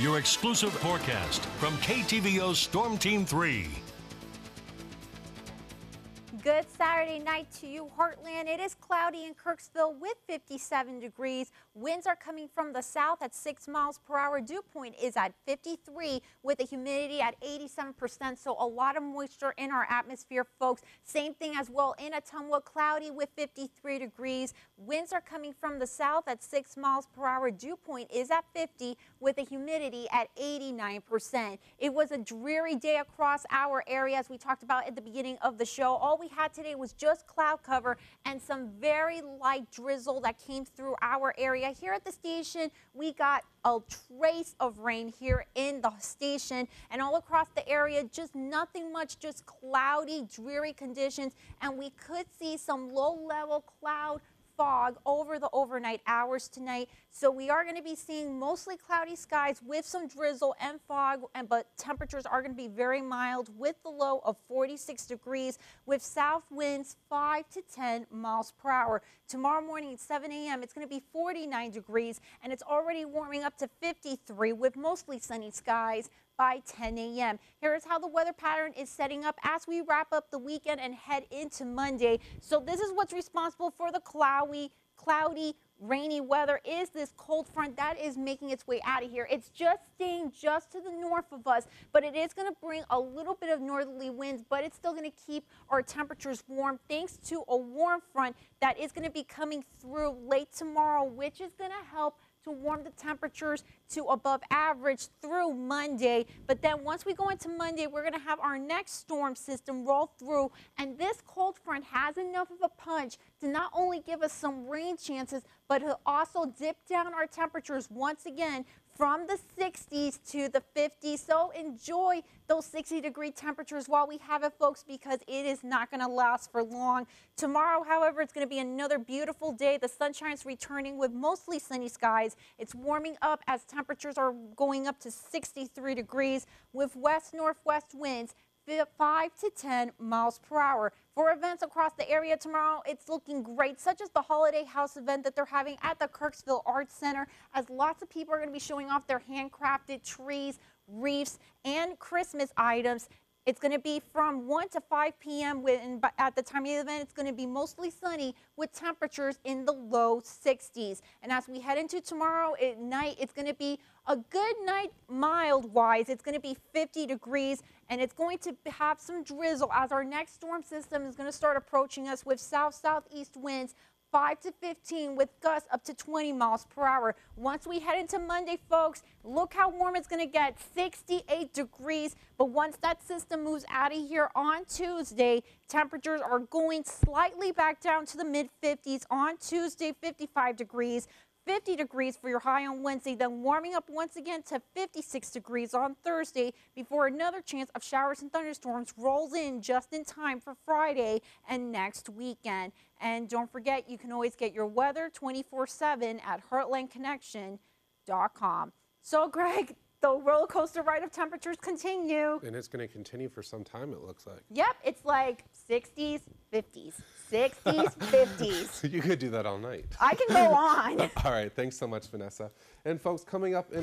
Your exclusive forecast from KTVO Storm Team 3. Good Saturday night to you, Heartland. It is cloudy in Kirksville with 57 degrees. Winds are coming from the south at 6 miles per hour. Dew point is at 53 with a humidity at 87%. So a lot of moisture in our atmosphere, folks. Same thing as well in Ottumwa, cloudy with 53 degrees. Winds are coming from the south at 6 miles per hour. Dew point is at 50 with a humidity at 89%. It was a dreary day across our area as we talked about at the beginning of the show. All we had today was just cloud cover and some very light drizzle that came through our area. Here at the station, we got a trace of rain here in the station and all across the area, just nothing much, just cloudy, dreary conditions. And we could see some low level cloud fog over the overnight hours tonight. So we are going to be seeing mostly cloudy skies with some drizzle and fog, and but temperatures are going to be very mild with the low of 46 degrees with south winds 5 to 10 miles per hour. Tomorrow morning at 7 a.m. it's going to be 49 degrees and it's already warming up to 53 with mostly sunny skies by 10 a.m. Here is how the weather pattern is setting up as we wrap up the weekend and head into Monday. So this is what's responsible for the cloudy, cloudy, rainy weather is this cold front that is making its way out of here. It's just staying just to the north of us, but it is going to bring a little bit of northerly winds, but it's still going to keep our temperatures warm thanks to a warm front that is going to be coming through late tomorrow, which is going to help to warm the temperatures to above average through Monday. But then once we go into Monday, we're going to have our next storm system roll through. And this cold front has enough of a punch to not only give us some rain chances, but to also dip down our temperatures once again from the 60s to the 50s. So enjoy those 60 degree temperatures while we have it, folks, because it is not going to last for long. Tomorrow, however, it's going to be another beautiful day. The sunshine is returning with mostly sunny skies. It's warming up as temperatures are going up to 63 degrees with west northwest winds 5 to 10 miles per hour. For events across the area tomorrow, it's looking great, such as the Holiday House event that they're having at the Kirksville Arts Center, as lots of people are going to be showing off their handcrafted trees, wreaths, and Christmas items. It's going to be from 1 to 5 p.m. At the time of the event, it's going to be mostly sunny with temperatures in the low 60s. And as we head into tomorrow at night, it's going to be a good night mild wise. It's going to be 50 degrees and it's going to have some drizzle as our next storm system is going to start approaching us with south southeast winds 5 to 15 with gusts up to 20 miles per hour. Once we head into Monday, folks, look how warm it's going to get 68 degrees. But once that system moves out of here on Tuesday, temperatures are going slightly back down to the mid 50s on Tuesday, 55 degrees. 50 degrees for your high on Wednesday, then warming up once again to 56 degrees on Thursday before another chance of showers and thunderstorms rolls in just in time for Friday and next weekend. And don't forget, you can always get your weather 24 7 at heartlandconnection.com. So, Greg, the roller coaster ride of temperatures continue. And it's going to continue for some time, it looks like. Yep, it's like 60s, 50s, 60s, 50s. you could do that all night. I can go on. all right, thanks so much, Vanessa. And folks, coming up in